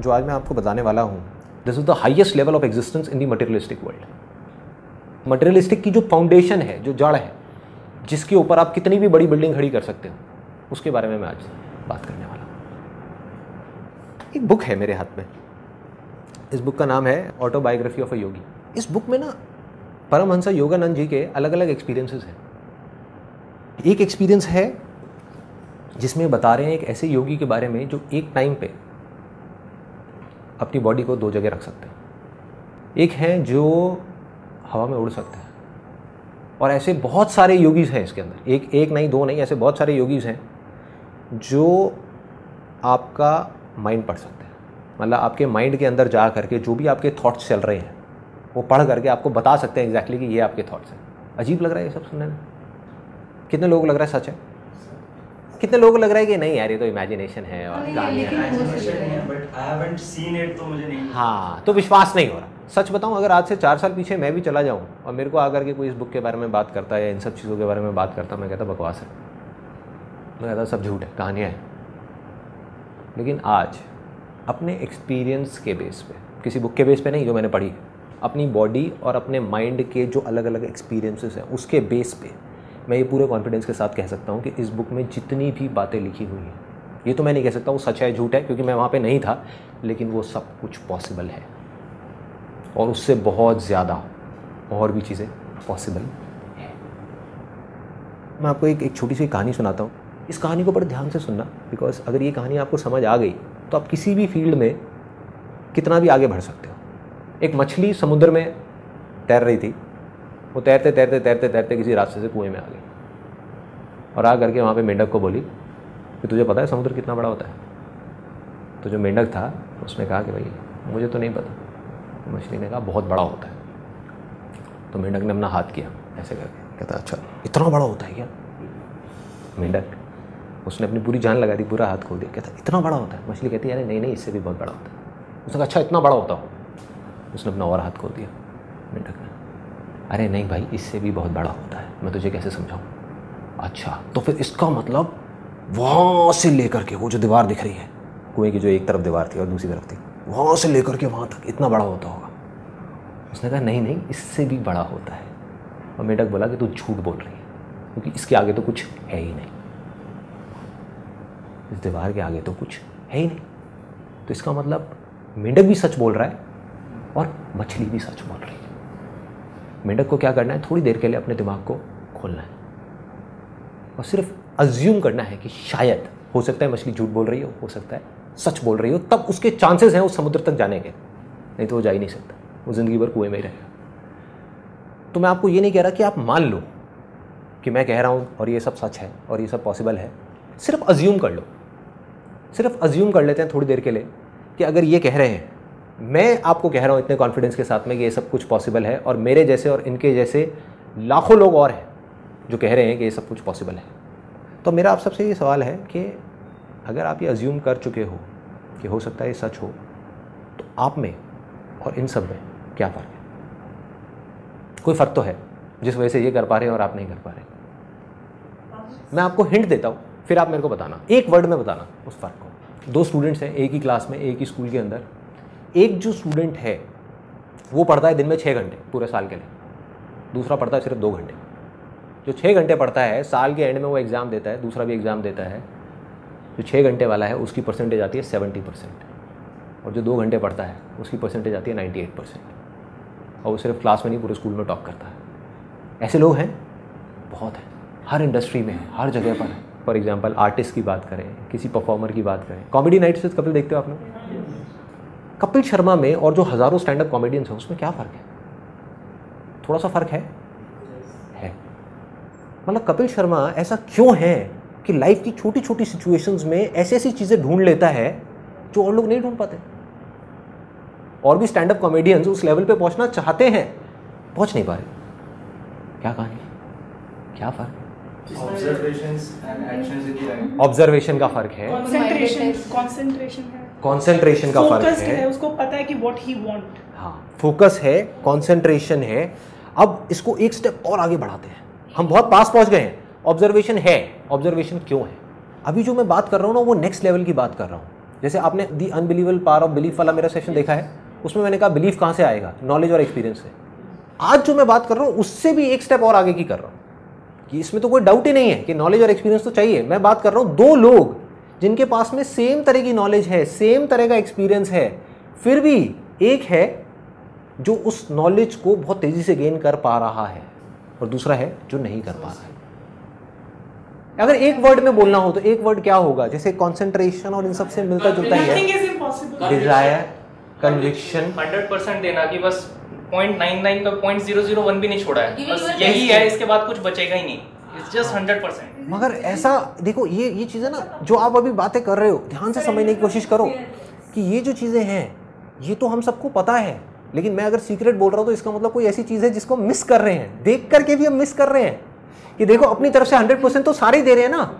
जो आज मैं आपको बताने वाला हूँ this is the highest level of existence in the materialistic world materialistic की जो फाउंडेशन है, जो जड़ है, जिसके ऊपर आप कितनी भी बड़ी बिल्डिंग खड़ी कर सकते हो, उसके बारे में मैं आज बात करने वाला हूँ। एक बुक है मेरे हाथ में। इस बुक का नाम है ऑटोबायोग्राफी ऑफ़ अ योगी इस बुक में ना परमहंसा योगानंद जी के अलग अलग एक्सपीरियंसेस हैं। एक एक्सपीरियंस है जिसमें बता रहे हैं एक ऐसे योगी के बारे में जो एक टाइम पे अपनी बॉडी को दो जगह रख सकते हैं। एक है जो हवा में उड़ सकते हैं। और ऐसे बहुत सारे योगीज हैं इसके अंदर। एक एक नहीं, दो नहीं, ऐसे बहुत सारे योगीज हैं जो आपका माइंड पढ़ सकते हैं। मतलब आपके माइंड के अंदर जा करके जो भी आपके थॉट्स चल रहे हैं, वो पढ़ करके आपको बता सकते हैं एग्जैक्टली exactly कि ये आपके थॉट्स हैं। अजीब लग रहा है ये सब सुनने में। कितने लोग लग रहा है सच है? कितने लोग लग रहा है कि नहीं यार ये तो इमेजिनेशन है और हाँ। तो विश्वास नहीं हो रहा। सच बताऊँ अगर आज से चार साल पीछे मैं भी चला जाऊँ और मेरे को आकर के कोई इस बुक के बारे में बात करता है या इन सब चीज़ों के बारे में बात करता मैं कहता बकवास है। मैं कहता सब झूठ है कहानियाँ हैं। लेकिन आज अपने एक्सपीरियंस के बेस पे किसी बुक के बेस पे नहीं जो मैंने पढ़ी अपनी बॉडी और अपने माइंड के जो अलग अलग एक्सपीरियंसेस हैं उसके बेस पे मैं ये पूरे कॉन्फिडेंस के साथ कह सकता हूँ कि इस बुक में जितनी भी बातें लिखी हुई हैं, ये तो मैं नहीं कह सकता वो सच है, झूठ है, क्योंकि मैं वहाँ पे नहीं था, लेकिन वो सब कुछ पॉसिबल है। और उससे बहुत ज़्यादा और भी चीज़ें पॉसिबल है। मैं आपको एक एक छोटी सी कहानी सुनाता हूँ। इस कहानी को बड़े ध्यान से सुनना बिकॉज़ अगर ये कहानी आपको समझ आ गई तो आप किसी भी फ़ील्ड में कितना भी आगे बढ़ सकते हो। एक मछली समुद्र में तैर रही थी वो तैरते तैरते तैरते तैरते किसी रास्ते से कुएँ में आ गई। और आ करके वहाँ पे मेंढक को बोली कि तुझे पता है समुद्र कितना बड़ा होता है? तो जो मेंढक था, उसने कहा कि भाई, मुझे तो नहीं पता। तो मछली ने कहा, बहुत बड़ा होता है। तो मेंढक ने अपना हाथ किया, ऐसे करके। कहता अच्छा इतना बड़ा होता है क्या? मेंढक, उसने अपनी पूरी जान लगा दी, पूरा हाथ खोल दिया। कहता, इतना बड़ा होता है? मछली कहती है अरे, नहीं नहीं, इससे भी बहुत बड़ा होता है। उसने कहा अच्छा इतना बड़ा होता हो। उसने अपना और हाथ खोल दिया। मेंढक अरे नहीं भाई, इससे भी बहुत बड़ा होता है। मैं तुझे कैसे समझाऊँ? अच्छा तो फिर इसका मतलब वहाँ से लेकर के वो जो दीवार दिख रही है, कुएँ की जो एक तरफ़ दीवार थी और दूसरी तरफ़ थी, वहाँ से लेकर के वहाँ तक इतना बड़ा होता होगा। उसने कहा, नहीं नहीं, इससे भी बड़ा होता है। और मेढक बोला कि, तू झूठ बोल रही है, क्योंकि इसके आगे तो कुछ है ही नहीं। इस दीवार के आगे तो कुछ है ही नहीं। तो इसका मतलब मेढक भी सच बोल रहा है और मछली भी सच बोल रही है। मेंढक को क्या करना है? थोड़ी देर के लिए अपने दिमाग को खोलना है। और सिर्फ़ अज्यूम करना है कि शायद हो सकता है मछली झूठ बोल रही हो हो सकता है सच बोल रही हो, तब उसके चांसेस हैं उस समुद्र तक जाने के। नहीं तो वो जा ही नहीं सकता। वो ज़िंदगी भर कुएँ में ही रहेगा। तो मैं आपको ये नहीं कह रहा कि आप मान लो कि मैं कह रहा हूँ और ये सब सच है और ये सब पॉसिबल है। सिर्फ़ अज्यूम कर लो। सिर्फ़ अज्यूम कर लेते हैं थोड़ी देर के लिए कि अगर ये कह रहे हैं मैं आपको कह रहा हूँ इतने कॉन्फिडेंस के साथ में कि ये सब कुछ पॉसिबल है और मेरे जैसे और इनके जैसे लाखों लोग और हैं जो कह रहे हैं कि ये सब कुछ पॉसिबल है। तो मेरा आप सबसे ये सवाल है कि अगर आप ये अज्यूम कर चुके हो कि हो सकता है ये सच हो तो आप में और इन सब में क्या फ़र्क है? कोई फ़र्क तो है, जिस वजह से ये कर पा रहे हैं और आप नहीं कर पा रहे। मैं आपको हिंट देता हूँ, फिर आप मेरे को बताना। एक वर्ड में बताना उस फ़र्क को। दो स्टूडेंट्स हैं, एक ही क्लास में, एक ही स्कूल के अंदर। एक जो स्टूडेंट है, वो पढ़ता है दिन में छः घंटे पूरे साल के लिए। दूसरा पढ़ता है सिर्फ़ दो घंटे। जो छः घंटे पढ़ता है, साल के एंड में वो एग्ज़ाम देता है, दूसरा भी एग्ज़ाम देता है। जो छः घंटे वाला है, उसकी परसेंटेज आती है सेवेंटी परसेंट और जो दो घंटे पढ़ता है, उसकी परसेंटेज आती है नाइन्टी एट परसेंट और वो सिर्फ़ क्लास में नहीं, पूरे स्कूल में टॉप करता है। ऐसे लोग हैं, बहुत हैं। हर इंडस्ट्री में है, हर जगह पर है। फॉर एग्ज़ाम्पल आर्टिस्ट की बात करें, किसी परफॉर्मर की बात करें। कॉमेडी नाइट से कपिल देखते हो आप लोग? कपिल शर्मा में और जो हज़ारों स्टैंड अप कॉमेडियंस हैं उसमें क्या फ़र्क है? थोड़ा सा फ़र्क है? है। मतलब कपिल शर्मा ऐसा क्यों है कि लाइफ की छोटी छोटी सिचुएशंस में ऐसी ऐसी चीज़ें ढूंढ लेता है जो और लोग नहीं ढूंढ पाते? और भी स्टैंड अप कॉमेडियंस उस लेवल पे पहुँचना चाहते हैं पहुँच नहीं पा रहे। क्या कहानी क्या फ़र्क ऑब्जर्वेशन का फ़र्क है। कंसंट्रेशन कंसंट्रेशन का फ़र्क है। है उसको पता है कि व्हाट ही वांट हाँ फोकस है कंसंट्रेशन है। अब इसको एक स्टेप और आगे बढ़ाते हैं। हम बहुत पास पहुँच गए हैं। ऑब्जर्वेशन है ऑब्जर्वेशन क्यों है? अभी जो मैं बात कर रहा हूँ ना वो नेक्स्ट लेवल की बात कर रहा हूँ। जैसे आपने the unbelievable power of belief वाला मेरा सेशन देखा है उसमें मैंने कहा बिलीफ कहाँ से आएगा? नॉलेज और एक्सपीरियंस से। आज जो मैं बात कर रहा हूँ उससे भी एक स्टेप और आगे की कर रहा हूँ। कि इसमें तो कोई डाउट ही नहीं है कि नॉलेज और एक्सपीरियंस तो चाहिए। मैं बात कर रहा हूँ दो लोग जिनके पास में सेम तरह की नॉलेज है सेम तरह का एक्सपीरियंस है फिर भी एक है जो उस नॉलेज को बहुत तेज़ी से गेन कर पा रहा है और दूसरा है जो नहीं कर पा रहा है। अगर एक वर्ड में बोलना हो तो एक वर्ड क्या होगा? जैसे कॉन्सेंट्रेशन और इन सबसे मिलता जुलता ही है। डिज़ायर कन्विक्शन हंड्रेड परसेंट देना कि बस पॉइंट नाइन नाइन का पॉइंट ज़ीरो ज़ीरो वन भी नहीं छोड़ा है। बस यही है इसके बाद कुछ बचेगा ही नहीं। जस्ट हंड्रेड परसेंट मगर ऐसा, देखो, ये ये चीज़ें ना, जो आप अभी बातें कर रहे हो, ध्यान से समझने की कोशिश करो कि ये जो चीज़ें हैं, ये तो हम सबको पता है, लेकिन मैं अगर सीक्रेट बोल रहा हूँ तो इसका मतलब कोई ऐसी चीज़ है जिसको मिस कर रहे हैं। देख करके भी हम मिस कर रहे हैं कि देखो, अपनी तरफ़ से हंड्रेड परसेंट तो सारे दे रहे हैं ना।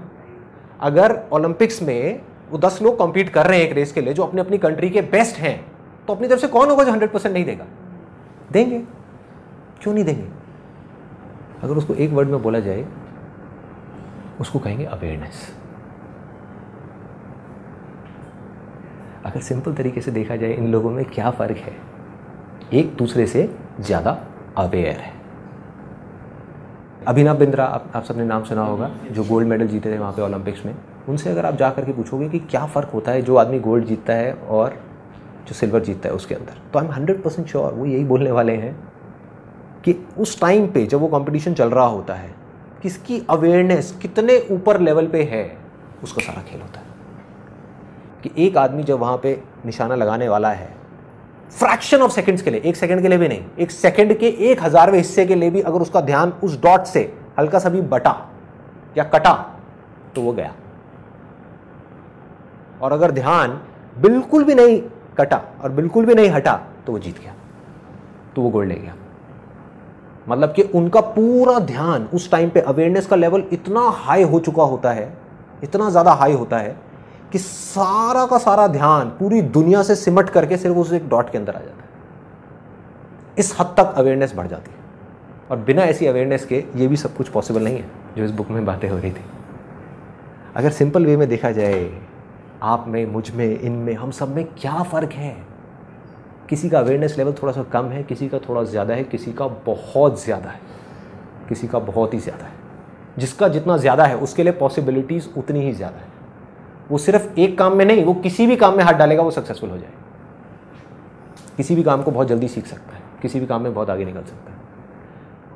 अगर ओलंपिक्स में वो दस लोग कॉम्पीट कर रहे हैं एक रेस के लिए, जो अपनी अपनी कंट्री के बेस्ट हैं तो अपनी तरफ़ से कौन होगा जो हंड्रेड परसेंट नहीं देगा? देंगे। क्यों नहीं देंगे? अगर उसको एक वर्ड में बोला जाए उसको कहेंगे अवेयरनेस अगर सिंपल तरीके से देखा जाए इन लोगों में क्या फ़र्क है एक दूसरे से ज़्यादा अवेयर है. अभिनव बिंद्रा आप, आप सबने नाम सुना होगा जो गोल्ड मेडल जीते थे वहाँ पे ओलंपिक्स में. उनसे अगर आप जा करके पूछोगे कि क्या फ़र्क होता है जो आदमी गोल्ड जीतता है और जो सिल्वर जीतता है उसके अंदर तो I am hundred percent sure वो यही बोलने वाले हैं कि उस टाइम पे जब वो कंपटीशन चल रहा होता है किसकी अवेयरनेस कितने ऊपर लेवल पे है, उसका सारा खेल होता है। कि एक आदमी जब वहाँ पे निशाना लगाने वाला है फ्रैक्शन ऑफ़ सेकंड्स के लिए, एक सेकंड के लिए भी नहीं, एक सेकंड के एक हजारवें हिस्से के लिए भी अगर उसका ध्यान उस डॉट से हल्का सा भी बटा या कटा तो वो गया। और अगर ध्यान बिल्कुल भी नहीं कटा और बिल्कुल भी नहीं हटा तो वो जीत गया। तो वो गोल्ड ले गया। मतलब कि उनका पूरा ध्यान, उस टाइम पे अवेयरनेस का लेवल इतना हाई हो चुका होता है, इतना ज़्यादा हाई होता है, कि सारा का सारा ध्यान पूरी दुनिया से सिमट करके सिर्फ़ उस एक डॉट के अंदर आ जाता है। इस हद तक अवेयरनेस बढ़ जाती है। और बिना ऐसी अवेयरनेस के ये भी सब कुछ पॉसिबल नहीं है, जो इस बुक में बातें हो रही थी। अगर सिंपल वे में देखा जाए, आप में, मुझमें इनमें हम सब में क्या फ़र्क है? किसी का अवेयरनेस लेवल थोड़ा सा कम है, किसी का थोड़ा ज़्यादा है, किसी का बहुत ज़्यादा है, किसी का बहुत ही ज़्यादा है। जिसका जितना ज़्यादा है, उसके लिए पॉसिबिलिटीज़ उतनी ही ज़्यादा है। वो सिर्फ़ एक काम में नहीं, वो किसी भी काम में हाथ डालेगा, वो सक्सेसफुल हो जाए किसी भी काम को बहुत जल्दी सीख सकता है, किसी भी काम में बहुत आगे निकल सकता है।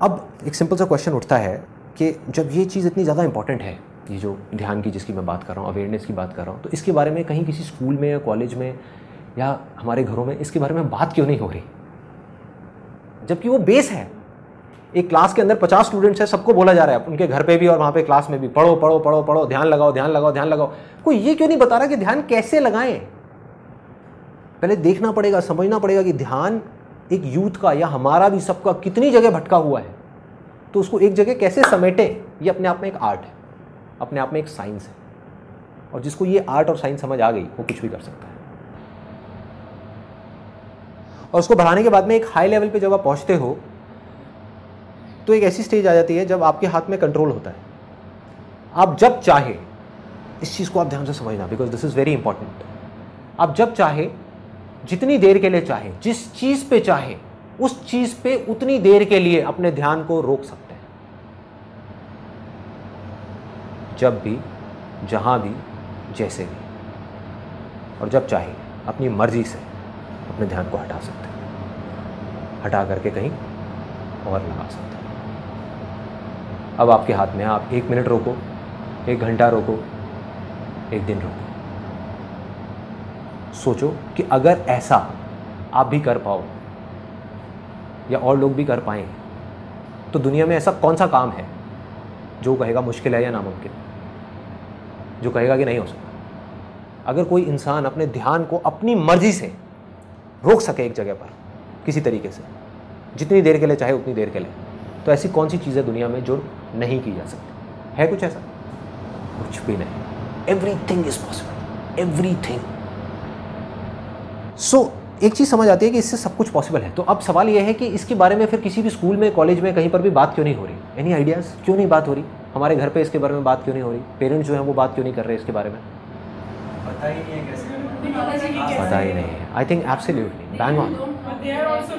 अब एक सिंपल सा क्वेश्चन उठता है कि जब ये चीज़ इतनी ज़्यादा इंपॉर्टेंट है, ये जो ध्यान की जिसकी मैं बात कर रहा हूँ अवेयरनेस की बात कर रहा हूँ तो इसके बारे में कहीं किसी स्कूल में या कॉलेज में या हमारे घरों में इसके बारे में बात क्यों नहीं हो रही? जबकि वो बेस है। एक क्लास के अंदर पचास स्टूडेंट्स है, सबको बोला जा रहा है। उनके घर पे भी और वहाँ पे क्लास में भी। पढ़ो पढ़ो पढ़ो पढ़ो, ध्यान लगाओ ध्यान लगाओ ध्यान लगाओ। कोई ये क्यों नहीं बता रहा कि ध्यान कैसे लगाएँ? पहले देखना पड़ेगा, समझना पड़ेगा कि ध्यान एक यूथ का या हमारा भी सबका कितनी जगह भटका हुआ है। तो उसको एक जगह कैसे समेटें? ये अपने आप में एक आर्ट है। अपने आप में एक साइंस है। और जिसको ये आर्ट और साइंस समझ आ गई, वो कुछ भी कर सकता है। और उसको बढ़ाने के बाद में एक हाई लेवल पे जब आप पहुँचते हो तो एक ऐसी स्टेज आ जाती है जब आपके हाथ में कंट्रोल होता है। आप जब चाहे, इस चीज़ को आप ध्यान से समझना because this is very important आप जब चाहे, जितनी देर के लिए चाहे, जिस चीज़ पे चाहे, उस चीज़ पे उतनी देर के लिए अपने ध्यान को रोक सकते हैं। जब भी, जहाँ भी, जैसे भी। और जब चाहे, अपनी मर्ज़ी से। अपने ध्यान को हटा सकते हैं। हटा करके कहीं और लगा सकते हैं। अब आपके हाथ में आप एक मिनट रोको, एक घंटा रोको, एक दिन रोको। सोचो कि अगर ऐसा आप भी कर पाओ, या और लोग भी कर पाएँ तो दुनिया में ऐसा कौन सा काम है जो कहेगा मुश्किल है या नामुमकिन? जो कहेगा कि नहीं हो सकता। अगर कोई इंसान अपने ध्यान को अपनी मर्ज़ी से रोक सके एक जगह पर, किसी तरीके से। जितनी देर के लिए चाहे उतनी देर के लिए। तो ऐसी कौन सी चीज़ दुनिया में जो नहीं की जा सकती? है कुछ ऐसा? कुछ भी नहीं। Everything is possible everything so एक चीज़ समझ आती है कि इससे सब कुछ पॉसिबल है। तो अब सवाल यह है कि इसके बारे में फिर किसी भी स्कूल में, कॉलेज में कहीं पर भी बात क्यों नहीं हो रही? एनी आइडियाज़ क्यों नहीं बात हो रही? हमारे घर पे इसके बारे में बात क्यों नहीं हो रही? पेरेंट्स जो हैं वो बात क्यों नहीं कर रहे इसके बारे में? पता ही नहीं है कैसे पता ही नहीं है। I think absolutely bang on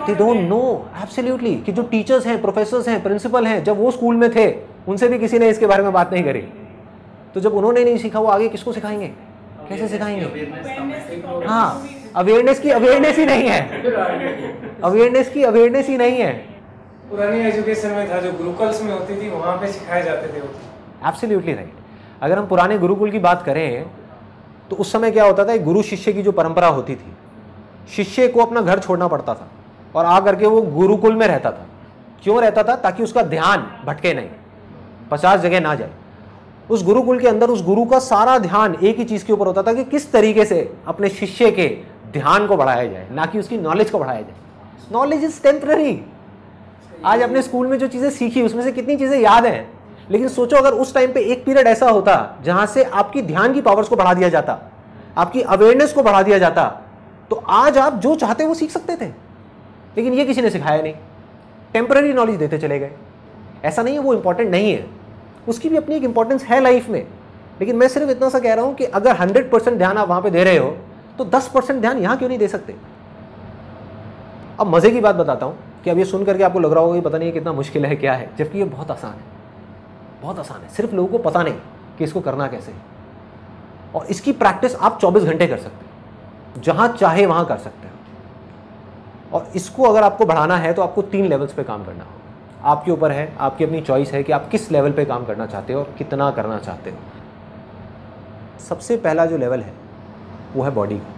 they don't know absolutely कि जो टीचर्स हैं प्रोफेसर्स हैं प्रिंसिपल हैं जब वो स्कूल में थे उनसे भी किसी ने इसके बारे में बात नहीं करी। तो जब उन्होंने नहीं सीखा वो आगे किसको सिखाएँगे? कैसे सिखाएँगे? हाँ अवेयरनेस की अवेयरनेस ही नहीं है। अवेयरनेस की अवेयरनेस ही नहीं है। पुरानी एजुकेशन में था जो गुरुकुल्स में होती थी वहाँ पे सिखाए जाते थे वो। एब्सोल्युटली राइट अगर हम पुराने गुरुकुल की बात करें तो उस समय क्या होता था गुरु शिष्य की जो परंपरा होती थी, शिष्य को अपना घर छोड़ना पड़ता था और आ करके वो गुरुकुल में रहता था। क्यों रहता था? ताकि उसका ध्यान भटके नहीं, पचास जगह ना जाए। उस गुरुकुल के अंदर उस गुरु का सारा ध्यान एक ही चीज़ के ऊपर होता था कि किस तरीके से अपने शिष्य के ध्यान को बढ़ाया जाए, ना कि उसकी नॉलेज को बढ़ाया जाए। नॉलेज इज़ टेम्पररी आज अपने स्कूल में जो चीज़ें सीखी, उसमें से कितनी चीज़ें याद हैं? लेकिन सोचो, अगर उस टाइम पे एक पीरियड ऐसा होता जहाँ से आपकी ध्यान की पावर्स को बढ़ा दिया जाता, आपकी अवेयरनेस को बढ़ा दिया जाता तो आज आप जो चाहते वो सीख सकते थे। लेकिन ये किसी ने सिखाया नहीं। टेम्पररी नॉलेज देते चले गए। ऐसा नहीं है, वो इंपॉर्टेंट नहीं है। उसकी भी अपनी एक इंपॉर्टेंस है लाइफ में। लेकिन मैं सिर्फ़ इतना सा कह रहा हूँ कि अगर हंड्रेड परसेंट ध्यान आप वहाँ पे दे रहे हो तो दस परसेंट ध्यान यहाँ क्यों नहीं दे सकते? अब मज़े की बात बताता हूँ कि अब ये सुन करके आपको लग रहा होगा कि पता नहीं कितना मुश्किल है, क्या है, जबकि ये बहुत आसान है। बहुत आसान है। सिर्फ़ लोगों को पता नहीं कि इसको करना कैसे है। और इसकी प्रैक्टिस आप 24 घंटे कर सकते हैं। जहाँ चाहे वहाँ कर सकते हो। और इसको अगर आपको बढ़ाना है तो आपको तीन लेवल्स पे काम करना होगा। आपके ऊपर है, आपकी अपनी चॉइस है कि आप किस लेवल पे काम करना चाहते हो और कितना करना चाहते हो। सबसे पहला जो लेवल है, वो है बॉडी का।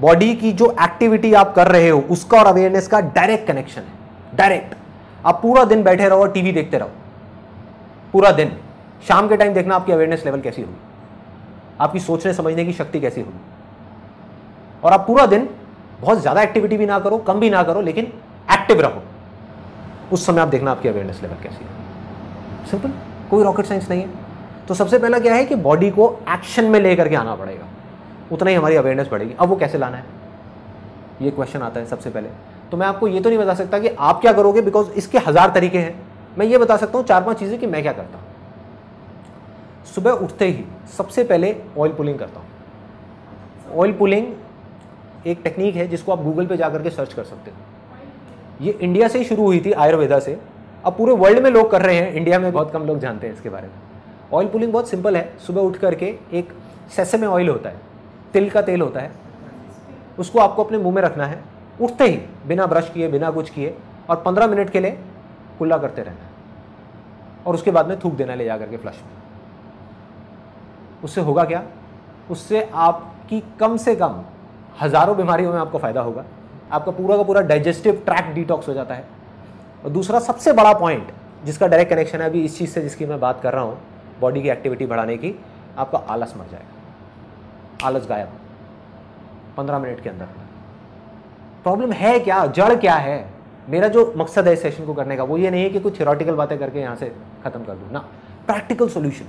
बॉडी की जो एक्टिविटी आप कर रहे हो, उसका और अवेयरनेस का डायरेक्ट कनेक्शन है। डायरेक्ट आप पूरा दिन बैठे रहो और टीवी देखते रहो। पूरा दिन, शाम के टाइम देखना आपकी अवेयरनेस लेवल कैसी होगी। आपकी सोचने, समझने की शक्ति कैसी होगी। और आप पूरा दिन बहुत ज़्यादा एक्टिविटी भी ना करो, कम भी ना करो, लेकिन एक्टिव रहो। उस समय आप देखना आपकी अवेयरनेस लेवल कैसी है सिंपल कोई रॉकेट साइंस नहीं है। तो सबसे पहला क्या है कि बॉडी को एक्शन में लेकर के आना पड़ेगा। उतना ही हमारी अवेयरनेस बढ़ेगी। अब वो कैसे लाना है? ये क्वेश्चन आता है सबसे पहले। तो मैं आपको ये तो नहीं बता सकता कि आप क्या करोगे बिकॉज़ इसके हज़ार तरीके हैं। मैं ये बता सकता हूँ चार पाँच चीज़ें कि मैं क्या करता हूँ। सुबह उठते ही सबसे पहले ऑयल पुलिंग करता हूँ। ऑयल पुलिंग एक टेक्निक है जिसको आप गूगल पे जाकर के सर्च कर सकते हो। ये इंडिया से ही शुरू हुई थी आयुर्वेदा से। अब पूरे वर्ल्ड में लोग कर रहे हैं इंडिया में बहुत कम लोग जानते हैं इसके बारे में। ऑयल पुलिंग बहुत सिंपल है। सुबह उठ करके एक सेसे में ऑयल होता है। तिल का तेल होता है। उसको आपको अपने मुँह में रखना है। उठते ही बिना ब्रश किए, बिना कुछ किए और पंद्रह मिनट के लिए कुल्ला करते रहना और उसके बाद में थूक देना ले जा करके फ्लश में। उससे होगा क्या? उससे आपकी कम से कम हज़ारों बीमारियों में आपको फ़ायदा होगा। आपका पूरा का पूरा डाइजेस्टिव ट्रैक डिटॉक्स हो जाता है। और दूसरा सबसे बड़ा पॉइंट जिसका डायरेक्ट कनेक्शन है, अभी इस चीज़ से जिसकी मैं बात कर रहा हूँ बॉडी की एक्टिविटी बढ़ाने की, आपका आलस मर जाएगा। आलस गायब। पंद्रह मिनट के अंदर। प्रॉब्लम है क्या? जड़ क्या है? मेरा जो मकसद है इस सेशन को करने का, वो ये नहीं है कि कुछ थियोरटिकल बातें करके यहाँ से ख़त्म कर दूँ। ना प्रैक्टिकल सोल्यूशन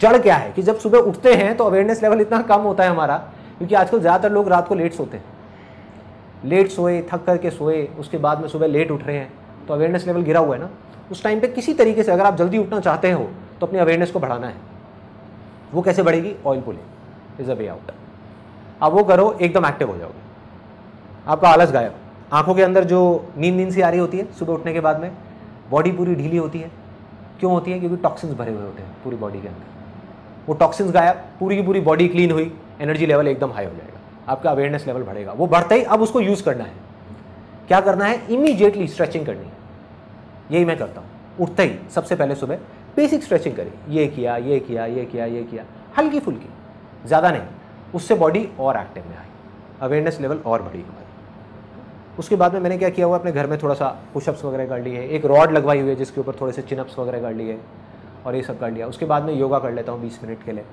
जड़ क्या है कि जब सुबह उठते हैं तो अवेयरनेस लेवल इतना कम होता है हमारा, क्योंकि आजकल ज़्यादातर लोग रात को लेट सोते हैं। लेट सोए, थक करके सोए, उसके बाद में सुबह लेट उठ रहे हैं तो अवेयरनेस लेवल गिरा हुआ है ना। उस टाइम पे किसी तरीके से अगर आप जल्दी उठना चाहते हो तो अपनी अवेयरनेस को बढ़ाना है। वो कैसे बढ़ेगी? Oil pulling is a way out आप वो करो, एकदम एक्टिव हो जाओगे। आपका आलस गायब। आँखों के अंदर जो नींद नींद सी आ रही होती है सुबह उठने के बाद में बॉडी पूरी ढीली होती है। क्यों होती है? क्योंकि टॉक्सिन्स भरे हुए होते हैं पूरी बॉडी के अंदर। वो टॉक्सिन्स गायब, पूरी की पूरी बॉडी क्लीन हुई एनर्जी लेवल एकदम हाई हो जाएगा। आपका अवेयरनेस लेवल बढ़ेगा। वो बढ़ते ही अब उसको यूज़ करना है। क्या करना है? इमीजिएटली स्ट्रेचिंग करनी है। यही मैं करता हूँ। उठते ही सबसे पहले सुबह बेसिक स्ट्रेचिंग करी। ये किया ये किया ये किया ये किया। हल्की फुल्की ज़्यादा नहीं, उससे बॉडी और एक्टिव में आई अवेयरनेस लेवल और बढ़ी हमारी। उसके बाद में मैंने क्या किया हुआ, अपने घर में थोड़ा सा पुशअप्स वगैरह कर लिए, एक रॉड लगवाई हुई है जिसके ऊपर थोड़े से चिनअप्स वगैरह कर लिए और ये सब कर लिया। उसके बाद में योगा कर लेता हूँ बीस मिनट के लिए।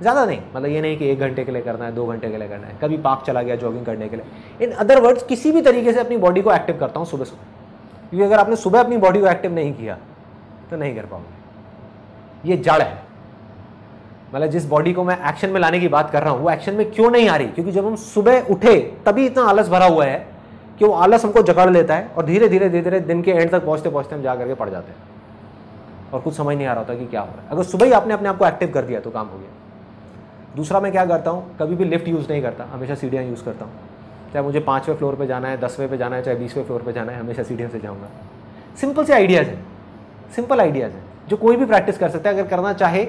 ज़्यादा नहीं मतलब ये नहीं कि एक घंटे के लिए करना है, दो घंटे के लिए करना है। कभी पार्क चला गया जॉगिंग करने के लिए। इन अदर वर्ड्स किसी भी तरीके से अपनी बॉडी को एक्टिव करता हूँ सुबह सुबह। क्योंकि अगर आपने सुबह अपनी बॉडी को एक्टिव नहीं किया तो नहीं कर पाओगे ये जड़ है। मतलब जिस बॉडी को मैं एक्शन में लाने की बात कर रहा हूँ, वो एक्शन में क्यों नहीं आ रही? क्योंकि जब हम सुबह उठे, तभी इतना आलस भरा हुआ है कि वो आलस हमको जकड़ लेता है और धीरे धीरे धीरे धीरे दिन के एंड तक पहुँचते पहुँचते हम जा करके पड़ जाते हैं। और कुछ समझ नहीं आ रहा होता कि क्या हो रहा है। अगर सुबह ही आपने अपने आप को एक्टिव कर दिया तो काम हो गया। दूसरा मैं क्या करता हूँ, कभी भी लिफ्ट यूज़ नहीं करता, हमेशा सीढ़ियाँ यूज़ करता हूँ। चाहे मुझे पाँचवें फ्लोर पे जाना है, दसवें पे जाना है, चाहे बीसवें फ्लोर पे जाना है, हमेशा सीढ़ियों से जाऊँगा। सिंपल से आइडियाज़ हैं। सिंपल आइडियाज़ हैं, जो कोई भी प्रैक्टिस कर सकता है, अगर करना चाहे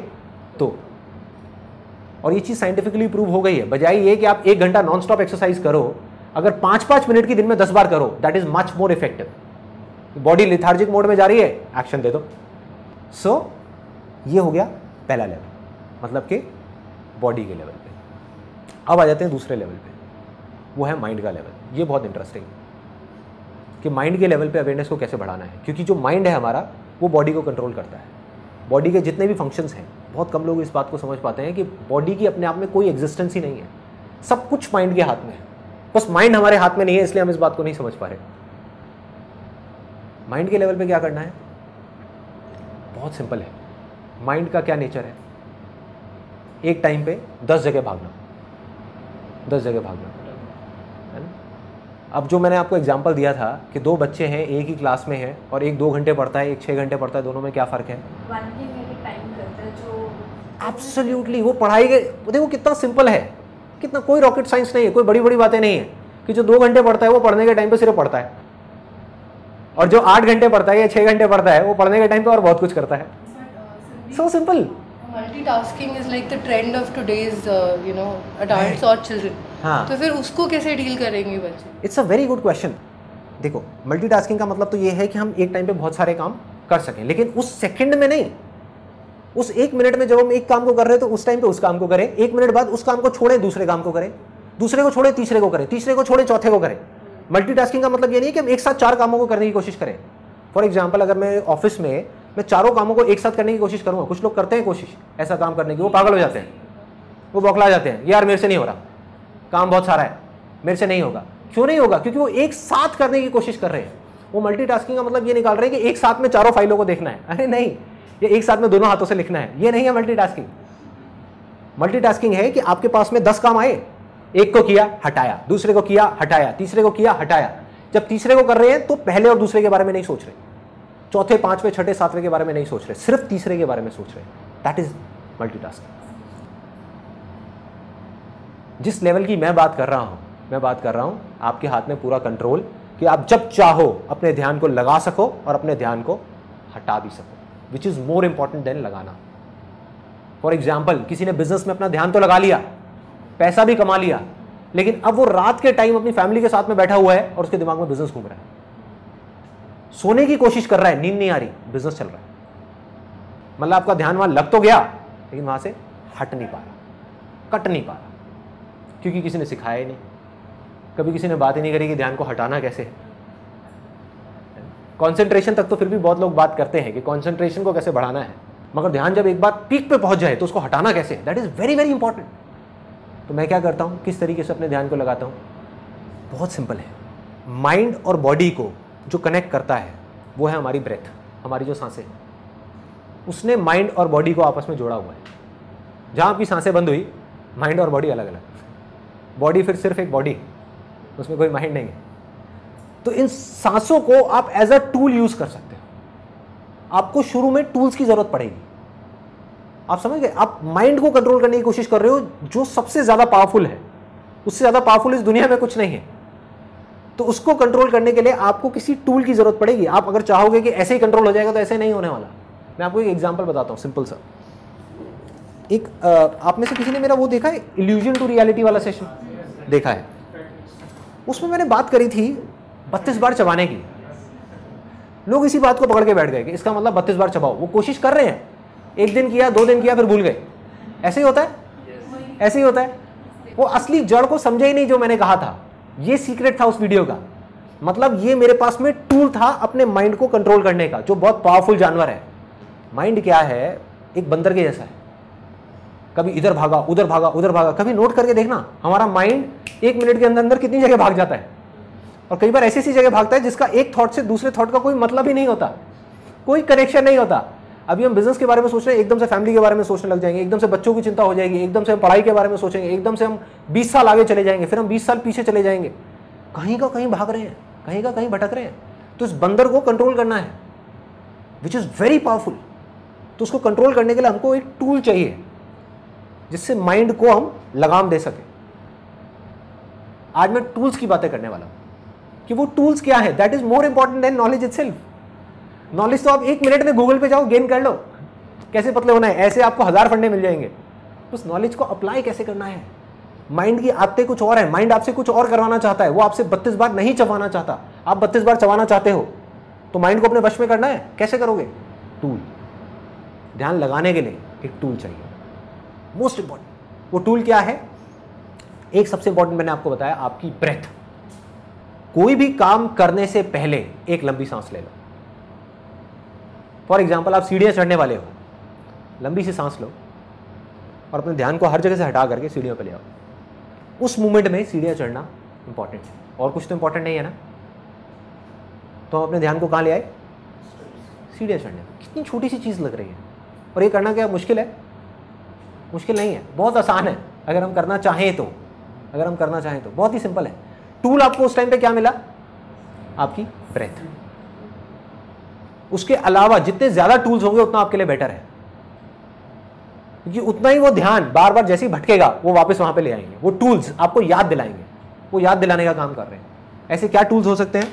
तो। और ये चीज़ साइंटिफिकली प्रूव हो गई है। बजाय ये कि आप एक घंटा नॉन स्टॉप एक्सरसाइज करो अगर पाँच पाँच मिनट की दिन में दस बार करो that is much more effective body lethargic mode में जा रही है एक्शन दे दो। सो so, ये हो गया पहला लेवल मतलब कि बॉडी के लेवल पे। अब आ जाते हैं दूसरे लेवल पे। वो है माइंड का लेवल ये बहुत इंटरेस्टिंग कि माइंड के लेवल पे अवेयरनेस को कैसे बढ़ाना है? क्योंकि जो माइंड है हमारा वो बॉडी को कंट्रोल करता है। बॉडी के जितने भी फ़ंक्शंस हैं बहुत कम लोग इस बात को समझ पाते हैं कि बॉडी की अपने आप में कोई एग्जिस्टेंस ही नहीं है। सब कुछ माइंड के हाथ में है। बस माइंड हमारे हाथ में नहीं है इसलिए हम इस बात को नहीं समझ पा रहे। माइंड के लेवल पे क्या करना है? बहुत सिंपल है। माइंड का क्या नेचर है? एक टाइम पे दस जगह भागना। दस जगह भागना। है ना? अब जो मैंने आपको एग्ज़ाम्पल दिया था कि दो बच्चे हैं एक ही क्लास में है और एक दो घंटे पढ़ता है एक छः घंटे पढ़ता है दोनों में क्या फ़र्क है? एब्सोल्युटली वो पढ़ाई के देखो कितना सिंपल है। कितना कोई रॉकेट साइंस नहीं है कोई बड़ी बड़ी बातें नहीं है कि जो दो घंटे पढ़ता है वो पढ़ने के टाइम पे सिर्फ़ पढ़ता है। और जो आठ घंटे पढ़ता है या छः घंटे पढ़ता है वो पढ़ने के टाइम पे और बहुत कुछ करता है। So simple multitasking is like the trend of today's you know adults और चिल्ड्रन हाँ। तो फिर उसको कैसे डील करेंगे बच्चे? It's a very good question देखो मल्टीटास्किंग का मतलब तो ये है कि हम एक टाइम पे बहुत सारे काम कर सकें लेकिन उस सेकंड में नहीं। उस एक मिनट में जब हम एक काम को कर रहे हैं तो उस टाइम पे उस काम को करें। एक मिनट बाद उस काम को छोड़ें, दूसरे काम को करें। दूसरे को छोड़े, तीसरे को करें। तीसरे को छोड़े, चौथे को करें। मल्टीटास्किंग का मतलब ये नहीं है कि हम एक साथ चार कामों को करने की कोशिश करें। फॉर एग्ज़ाम्पल अगर मैं ऑफ़िस में, मैं चारों कामों को एक साथ करने की कोशिश करूँगा, कुछ लोग करते हैं कोशिश, ऐसा काम करने की, वो पागल हो जाते हैं। वो बौखला जाते हैं, यार, मेरे से नहीं हो रहा। काम बहुत सारा है, मेरे से नहीं होगा। क्यों नहीं होगा? क्योंकि वो एक साथ करने की कोशिश कर रहे हैं। वो मल्टीटास्किंग का मतलब ये निकाल रहे हैं कि एक साथ में चारों फाइलों को देखना है। अरे नहीं ये एक साथ में दोनों हाथों से लिखना है। ये नहीं है मल्टीटास्किंग मल्टीटास्किंग है कि आपके पास में दस काम आए। एक को किया, हटाया। दूसरे को किया, हटाया। तीसरे को किया, हटाया। जब तीसरे को कर रहे हैं तो पहले और दूसरे के बारे में नहीं सोच रहे। चौथे, पाँचवें, छठे, सातवें के बारे में नहीं सोच रहे। सिर्फ़ तीसरे के बारे में सोच रहे। दैट इज़ मल्टीटास्किंग जिस लेवल की मैं बात कर रहा हूँ, मैं बात कर रहा हूँ, आपके हाथ में पूरा कंट्रोल कि आप जब चाहो, अपने ध्यान को लगा सको और अपने ध्यान को हटा भी सको। Which is more important than लगाना। फॉर एग्ज़ाम्पल किसी ने बिज़नेस में अपना ध्यान तो लगा लिया, पैसा भी कमा लिया, लेकिन अब वो रात के टाइम अपनी फैमिली के साथ में बैठा हुआ है और उसके दिमाग में बिज़नेस घूम रहा है। सोने की कोशिश कर रहा है, नींद नहीं आ रही बिज़नेस चल रहा है। मतलब आपका ध्यान वहाँ लग तो गया, लेकिन वहाँ से हट नहीं पा रहा, कट नहीं पा रहा, क्योंकि किसी ने सिखाया ही नहीं। कभी किसी ने बात ही नहीं करी कि ध्यान को हटाना कैसे है। कॉन्सेंट्रेशन तक तो फिर भी बहुत लोग बात करते हैं कि कॉन्सेंट्रेशन को कैसे बढ़ाना है। मगर ध्यान जब एक बार पीक पे पहुँच जाए तो उसको हटाना कैसे? That is very very important तो मैं क्या करता हूँ? किस तरीके से अपने ध्यान को लगाता हूँ? बहुत सिंपल है। माइंड और बॉडी को जो कनेक्ट करता है, वो है हमारी ब्रेथ हमारी जो साँसें। उसने माइंड और बॉडी को आपस में जोड़ा हुआ है। जहाँ आपकी साँसें बंद हुई माइंड और बॉडी अलग अलग बॉडी फिर सिर्फ़ एक बॉडी उसमें कोई माइंड नहीं है। तो इन सांसों को आप एज अ टूल यूज़ कर सकते हो। आपको शुरू में टूल्स की ज़रूरत पड़ेगी। आप समझ गए? आप माइंड को कंट्रोल करने की कोशिश कर रहे हो, जो सबसे ज़्यादा पावरफुल है। उससे ज़्यादा पावरफुल इस दुनिया में कुछ नहीं है। तो उसको कंट्रोल करने के लिए आपको किसी टूल की ज़रूरत पड़ेगी। आप अगर चाहोगे कि ऐसे ही कंट्रोल हो जाएगा तो ऐसे नहीं होने वाला। मैं आपको एक एग्ज़ाम्पल बताता हूँ सिंपल सा। एक आप में से किसी ने मेरा वो देखा है? इल्यूजन टू रियलिटी वाला सेशन देखा है। उसमें मैंने बात करी थी बत्तीस बार चबाने की। लोग इसी बात को पकड़ के बैठ गए कि इसका मतलब बत्तीस बार चबाओ। वो कोशिश कर रहे हैं। एक दिन किया दो दिन किया फिर भूल गए। ऐसे ही होता है? ऐसे ही होता है? वो असली जड़ को समझे ही नहीं जो मैंने कहा था। ये सीक्रेट था उस वीडियो का। मतलब ये मेरे पास में टूल था अपने माइंड को कंट्रोल करने का जो बहुत पावरफुल जानवर है। माइंड क्या है? एक बंदर के जैसा है। कभी इधर भागा उधर भागा उधर भागा। कभी नोट करके देखना हमारा माइंड एक मिनट के अंदर अंदर कितनी जगह भाग जाता है। और कई बार ऐसी ऐसी जगह भागता है जिसका एक थॉट से दूसरे थॉट का कोई मतलब ही नहीं होता। कोई कनेक्शन नहीं होता। अभी हम बिज़नेस के बारे में सोच रहे हैं, एकदम से फैमिली के बारे में सोचने लग जाएँगे, एकदम से बच्चों की चिंता हो जाएगी, एकदम से हम पढ़ाई के बारे में सोचेंगे, एकदम से हम 20 साल आगे चले जाएँगे, फिर हम 20 साल पीछे चले जाएँगे। कहीं का कहीं भाग रहे हैं, कहीं का कहीं भटक रहे हैं। तो इस बंदर को कंट्रोल करना है विच इज़ वेरी पावरफुल तो उसको कंट्रोल करने के लिए हमको एक टूल चाहिए, जिससे माइंड को हम लगाम दे सके। आज मैं टूल्स की बातें करने वाला हूँ। कि वो टूल्स क्या है? That is more important than knowledge it knowledge तो आप एक मिनट में गूगल पे जाओ गेन कर लो। कैसे पतले होना है? ऐसे आपको हज़ार फंडे मिल जाएँगे। उस नॉलेज को अप्लाई कैसे करना है? माइंड की आदतें कुछ और है। माइंड आपसे कुछ और करवाना चाहता है। वो आपसे बत्तीस बार नहीं चबाना चाहता। आप बत्तीस बार चबाना चाहते हो। तो माइंड को अपने वश में करना है। कैसे करोगे? टूल ध्यान लगाने के लिए एक टूल चाहिए। मोस्ट इंपॉर्टेंट वो टूल क्या है? एक सबसे इंपॉर्टेंट मैंने आपको बताया, आपकी ब्रेथ कोई भी काम करने से पहले एक लंबी सांस ले लो। फॉर एग्ज़ाम्पल आप सीढ़ियाँ चढ़ने वाले हो। लंबी सी सांस लो और अपने ध्यान को हर जगह से हटा करके सीढ़ियों पर ले आओ। उस मोमेंट में सीढ़ियाँ चढ़ना इंपॉर्टेंट है। और कुछ तो इंपॉर्टेंट नहीं है ना? तो हम अपने ध्यान को कहाँ ले आए? सीढ़ियाँ चढ़ने। कितनी छोटी सी चीज़ लग रही है। और ये करना क्या मुश्किल है? मुश्किल नहीं है। बहुत आसान है। अगर हम करना चाहें तो। अगर हम करना चाहें तो। बहुत ही सिंपल है। टूल आपको उस टाइम पे क्या मिला? आपकी ब्रेथ उसके अलावा जितने ज़्यादा टूल्स होंगे, उतना आपके लिए बेटर है। क्योंकि उतना ही वो ध्यान बार बार जैसे ही भटकेगा, वो वापस वहाँ पे ले आएँगे। वो टूल्स आपको याद दिलाएँगे। वो याद दिलाने का काम कर रहे हैं। ऐसे क्या टूल्स हो सकते हैं?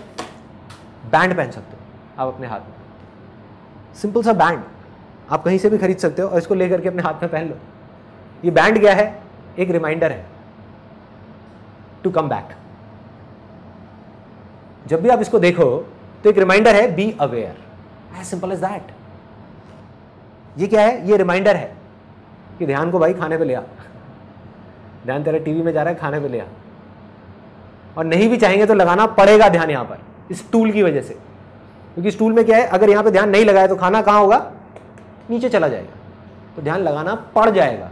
बैंड पहन सकते हो आप अपने हाथ में। सिंपल सा बैंड आप कहीं से भी खरीद सकते हो और इसको लेकर के अपने हाथ में पहन लो। ये बैंड क्या है? एक रिमाइंडर है। टू कम बैक जब भी आप इसको देखो तो एक रिमाइंडर है be aware as simple as that ये क्या है? ये रिमाइंडर है कि ध्यान को भाई खाने पे ले आ। ध्यान तेरा टीवी में जा रहा है, खाने पे ले आ। और नहीं भी चाहेंगे तो लगाना पड़ेगा ध्यान यहाँ पर, इस टूल की वजह से। क्योंकि इस टूल में क्या है, अगर यहाँ पे ध्यान नहीं लगाया तो खाना कहाँ होगा? नीचे चला जाएगा। तो ध्यान लगाना पड़ जाएगा।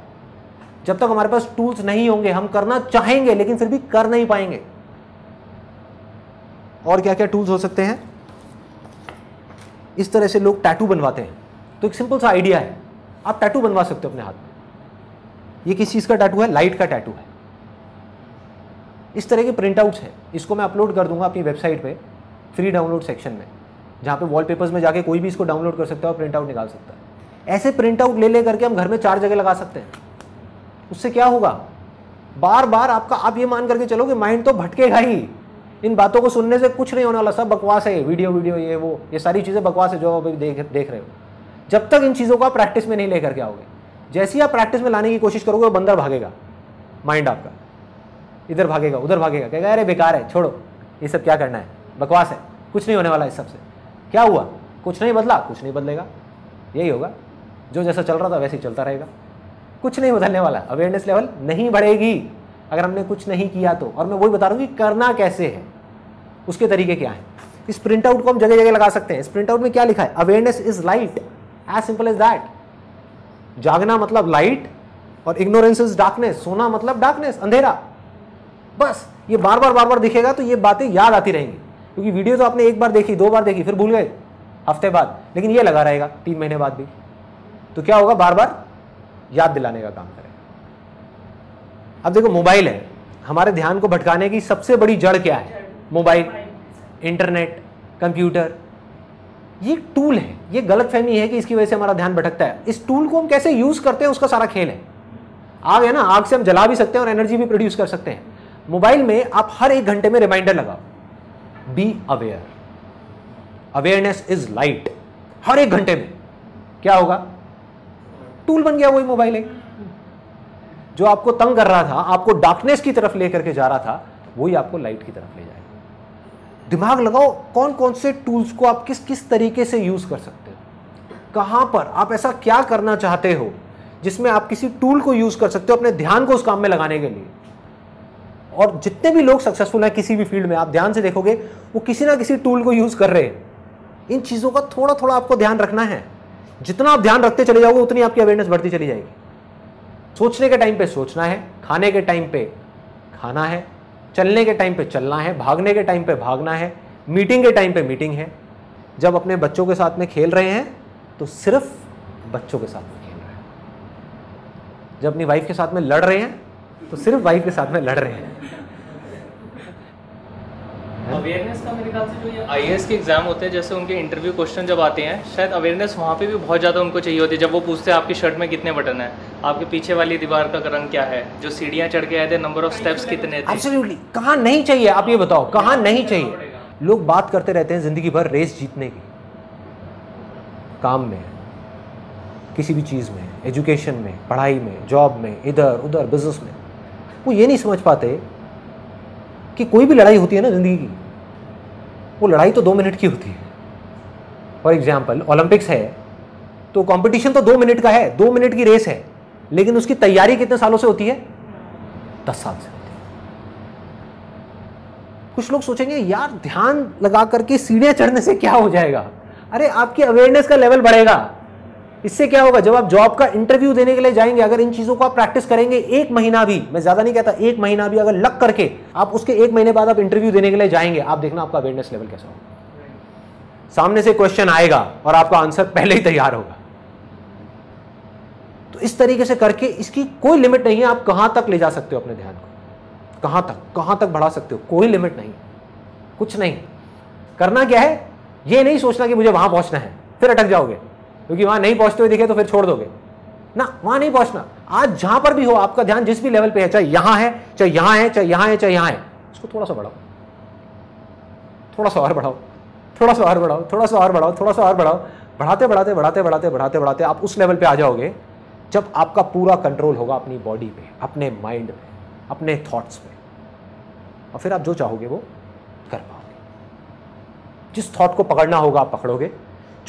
जब तक हमारे पास टूल्स नहीं होंगे, हम करना चाहेंगे, लेकिन फिर भी कर नहीं पाएँगे। और क्या क्या टूल्स हो सकते हैं? इस तरह से लोग टैटू बनवाते हैं। तो एक सिंपल सा आइडिया है। आप टैटू बनवा सकते हो अपने हाथ में। ये किस चीज़ का टैटू है? लाइट का टैटू है। इस तरह के प्रिंट आउट्स हैं। इसको मैं अपलोड कर दूँगा अपनी वेबसाइट पे फ्री डाउनलोड सेक्शन में, जहाँ पे वॉलपेपर्स में जाके कोई भी इसको डाउनलोड कर सकता है और प्रिंट आउट निकाल सकता है। ऐसे प्रिंट आउट ले ले करके हम घर में चार जगह लगा सकते हैं। उससे क्या होगा? बार बार आपका, आप ये मान करके चलो कि माइंड तो भटकेगा ही। इन बातों को सुनने से कुछ नहीं होने वाला, सब बकवास है, वीडियो वीडियो, ये, वो, ये सारी चीज़ें बकवास है जो आप देख देख रहे हो। जब तक इन चीज़ों को आप प्रैक्टिस में नहीं लेकर के आओगे, जैसे ही आप प्रैक्टिस में लाने की कोशिश करोगे, वो बंदर भागेगा माइंड आपका। इधर भागेगा, उधर भागेगा, कहेगा, अरे, बेकार है, छोड़ो, ये सब क्या करना है? बकवास है, कुछ नहीं होने वाला इस सबसे क्या हुआ? कुछ नहीं बदला? कुछ नहीं बदलेगा। यही होगा, जो जैसा चल रहा था, वैसे ही चलता रहेगा। कुछ नहीं बदलने वाला अवेयरनेस लेवल नहीं बढ़ेगी। अगर हमने कुछ नहीं किया तो। और मैं वही बता रहा हूँ कि करना कैसे है, उसके तरीके क्या है। इस प्रिंट आउट को हम जगह जगह लगा सकते हैं। इस प्रिंट आउट में क्या लिखा है? Awareness is light as simple as that जागना मतलब लाइट और इग्नोरेंस इज़ डार्कनेस सोना मतलब डार्कनेस अंधेरा। बस, ये बार बार बार बार दिखेगा तो ये बातें याद आती रहेंगी। क्योंकि वीडियो तो आपने एक बार देखी, दो बार देखी, फिर भूल गए। हफ़्ते बाद। लेकिन ये लगा रहेगा, तीन महीने बाद भी। तो क्या होगा? बार बार याद दिलाने का काम करेगा। अब देखो, मोबाइल है। हमारे ध्यान को भटकाने की सबसे बड़ी जड़ क्या है? Mobile, internet, computer. ये टूल है। ये गलत फहमी है कि इसकी वजह से हमारा ध्यान भटकता है। इस टूल को हम कैसे यूज़ करते हैं, उसका सारा खेल है। आग है ना? आग से हम जला भी सकते हैं और एनर्जी भी प्रोड्यूस कर सकते हैं। मोबाइल में आप हर एक घंटे में रिमाइंडर लगाओ। Be aware awareness is light हर एक घंटे में। क्या होगा? टूल बन गया वही मोबाइल एक। जो आपको तंग कर रहा था, आपको डार्कनेस की तरफ़ लेकर के जा रहा था, वही आपको लाइट की तरफ़ ले जाएगा। दिमाग लगाओ कौन कौन से टूल्स को आप किस किस तरीके से यूज़ कर सकते हो? कहाँ पर? आप ऐसा क्या करना चाहते हो, जिसमें आप किसी टूल को यूज़ कर सकते हो अपने ध्यान को उस काम में लगाने के लिए? और जितने भी लोग सक्सेसफुल हैं किसी भी फ़ील्ड में, आप ध्यान से देखोगे, वो किसी ना किसी टूल को यूज़ कर रहे हैं। इन चीज़ों का थोड़ा थोड़ा आपको ध्यान रखना है। जितना आप ध्यान रखते चले जाओगे, उतनी आपकी अवेयरनेस बढ़ती चली जाएगी। सोचने के टाइम पे सोचना है, खाने के टाइम पे खाना है, चलने के टाइम पे चलना है, भागने के टाइम पे भागना है, मीटिंग के टाइम पे मीटिंग है। जब अपने बच्चों के साथ में खेल रहे हैं तो सिर्फ़ बच्चों के साथ में खेल रहे हैं। जब अपनी वाइफ के साथ में लड़ रहे हैं तो सिर्फ़ वाइफ के साथ में लड़ रहे हैं। अवेयरनेस का मेरे ख्याल से जो ये आईएएस के एग्ज़ाम होते हैं जैसे उनके इंटरव्यू क्वेश्चन जब आते हैं शायद अवेयरनेस वहाँ पे भी बहुत ज़्यादा उनको चाहिए होती है। जब वो पूछते हैं आपकी शर्ट में कितने बटन है? आपके पीछे वाली दीवार का रंग क्या है? जो सीढ़ियाँ चढ़ के आए थे नंबर ऑफ़ स्टेप्स कितने थे? एब्सोल्युटली कहाँ नहीं चाहिए? आप ये बताओ कहाँ नहीं चाहिए? लोग बात करते रहते हैं ज़िंदगी भर रेस जीतने की। काम में किसी भी चीज़ में एजुकेशन में पढ़ाई में जॉब में इधर उधर बिज़नेस में। वो ये नहीं समझ पाते कि कोई भी लड़ाई होती है ना ज़िंदगी की, वो लड़ाई तो दो मिनट की होती है। फॉर एग्ज़ाम्पल ओलंपिक्स है तो कंपटीशन तो दो मिनट का है, दो मिनट की रेस है, लेकिन उसकी तैयारी कितने सालों से होती है? दस साल से होती है। कुछ लोग सोचेंगे, यार, ध्यान लगा करके सीढ़ियाँ चढ़ने से क्या हो जाएगा? अरे, आपकी अवेयरनेस का लेवल बढ़ेगा। इससे क्या होगा? जब आप जॉब का इंटरव्यू देने के लिए जाएँगे, अगर इन चीज़ों को आप प्रैक्टिस करेंगे एक महीना भी, मैं ज़्यादा नहीं कहता एक महीना भी, अगर लग करके आप उसके एक महीने बाद आप इंटरव्यू देने के लिए जाएँगे, आप देखना आपका अवेयरनेस लेवल कैसा होगा। सामने से क्वेश्चन आएगा और आपका आंसर पहले ही तैयार होगा। तो इस तरीके से करके इसकी कोई लिमिट नहीं है, आप कहाँ तक ले जा सकते हो अपने ध्यान को? कहाँ तक? कहाँ तक बढ़ा सकते हो? कोई लिमिट नहीं कुछ नहीं। करना क्या है? ये नहीं सोचना कि मुझे वहाँ पहुँचना है, फिर अटक जाओगे। क्योंकि वहाँ नहीं पहुँचते हुए दिखे तो फिर छोड़ दोगे। ना, वहाँ नहीं पहुँचना। आज जहाँ पर भी हो, आपका ध्यान जिस भी लेवल पे है, चाहे यहाँ है, चाहे यहाँ है, चाहे यहाँ है, चाहे यहाँ है, उसको थोड़ा सा बढ़ाओ। थोड़ा सा और बढ़ाओ। थोड़ा सा और बढ़ाओ, थोड़ा सा और बढ़ाओ, थोड़ा सा और बढ़ाओ। बढ़ाते बढ़ाते बढ़ाते बढ़ाते बढ़ाते बढ़ाते आप उस लेवल पे आ जाओगे जब आपका पूरा कंट्रोल होगा अपनी बॉडी पे, अपने माइंड पे, अपने थॉट्स पे। और फिर आप जो चाहोगे वो कर पाओगे। जिस थॉट को पकड़ना होगा, आप पकड़ोगे।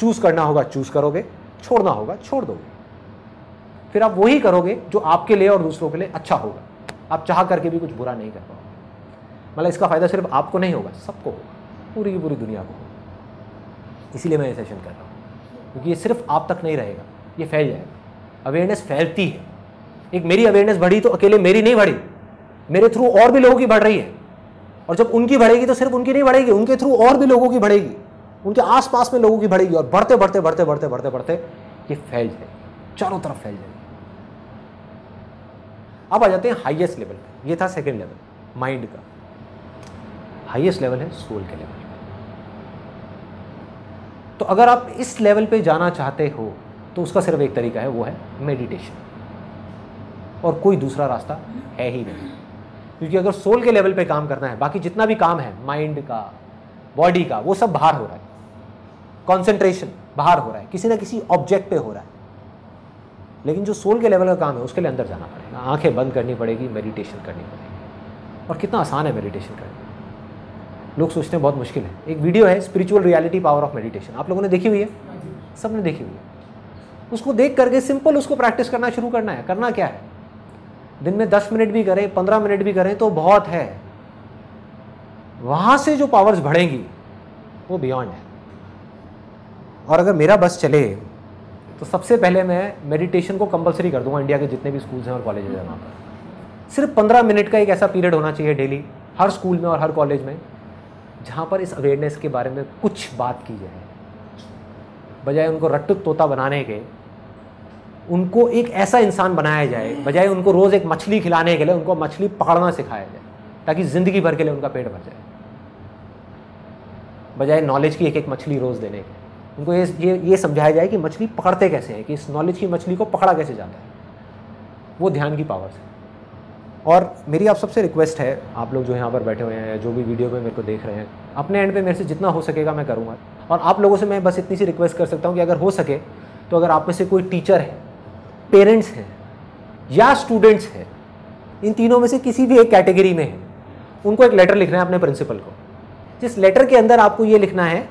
चूज़ करना होगा, चूज़ करोगे, छोड़ना होगा, छोड़ दोगे। फिर आप वही करोगे जो आपके लिए और दूसरों के लिए अच्छा होगा। आप चाह करके भी कुछ बुरा नहीं कर पाओगे। मतलब इसका फ़ायदा सिर्फ़ आपको नहीं होगा, सबको होगा, पूरी की पूरी दुनिया को होगा। इसीलिए मैं ये सेशन कर रहा हूँ। क्योंकि ये सिर्फ़ आप तक नहीं रहेगा, ये फैल जाएगा। अवेयरनेस फैलती है। एक मेरी अवेयरनेस बढ़ी तो अकेले मेरी नहीं बढ़ी। मेरे थ्रू और भी लोगों की बढ़ रही है। और जब उनकी बढ़ेगी तो सिर्फ़ उनकी नहीं बढ़ेगी, उनके थ्रू और भी लोगों की बढ़ेगी। उनके आसपास में लोगों की बढ़ेगी और बढ़ते बढ़ते बढ़ते बढ़ते बढ़ते बढ़ते ये फैल जाएगी चारों तरफ़ फैल जाएगी अब आ जाते हैं हाईएस्ट लेवल पे। ये था सेकेंड लेवल माइंड का। हाईएस्ट लेवल है सोल के लेवल तो अगर आप इस लेवल पे जाना चाहते हो तो उसका सिर्फ़ एक तरीका है, वो है मेडिटेशन और कोई दूसरा रास्ता है ही नहीं। क्योंकि अगर सोल के लेवल पे काम करना है, बाकी जितना भी काम है माइंड का बॉडी का, वो सब बाहर हो रहा है। कंसंट्रेशन बाहर हो रहा है किसी ना किसी ऑब्जेक्ट पे हो रहा है। लेकिन जो सोल के लेवल का काम है उसके लिए अंदर जाना पड़ेगा। आँखें बंद करनी पड़ेगी मेडिटेशन करनी पड़ेगी। और कितना आसान है मेडिटेशन करना। लोग सोचते हैं बहुत मुश्किल है। एक वीडियो है spiritual reality power of meditation आप लोगों ने देखी हुई है? सबने देखी हुई है। उसको देख करके सिंपल उसको प्रैक्टिस करना शुरू करना है। करना क्या है? दिन में दस मिनट भी करें पंद्रह मिनट भी करें तो बहुत है। वहाँ से जो पावर्स बढ़ेंगी वो बियॉन्ड है। और अगर मेरा बस चले तो सबसे पहले मैं मेडिटेशन को कंपलसरी कर दूँगा इंडिया के जितने भी स्कूल्स हैं और कॉलेजेस हैं वहाँ पर। सिर्फ़ पंद्रह मिनट का एक ऐसा पीरियड होना चाहिए डेली हर स्कूल में और हर कॉलेज में, जहाँ पर इस अवेयरनेस के बारे में कुछ बात की जाए। बजाय उनको रट्टू तोता बनाने के, उनको एक ऐसा इंसान बनाया जाए, बजाय उनको रोज़ एक मछली खिलाने के लिए उनको मछली पकड़ना सिखाया जाए, ताकि ज़िंदगी भर के लिए उनका पेट भर जाए। बजाय नॉलेज की एक एक मछली रोज़ देने के। उनको ये ये ये समझाया जाए कि मछली पकड़ते कैसे हैं, कि इस नॉलेज की मछली को पकड़ा कैसे जाता है। वो ध्यान की पावर है और मेरी आप सबसे रिक्वेस्ट है, आप लोग जो यहाँ पर बैठे हुए हैं या जो भी वीडियो में मेरे को देख रहे हैं, अपने एंड पे मेरे से जितना हो सकेगा मैं करूँगा। और आप लोगों से मैं बस इतनी सी रिक्वेस्ट कर सकता हूँ कि अगर हो सके तो अगर आप में से कोई टीचर है पेरेंट्स हैं, या स्टूडेंट्स हैं, इन तीनों में से किसी भी एक कैटेगरी में है, उनको एक लेटर लिखना है अपने प्रिंसिपल को। जिस लेटर के अंदर आपको ये लिखना है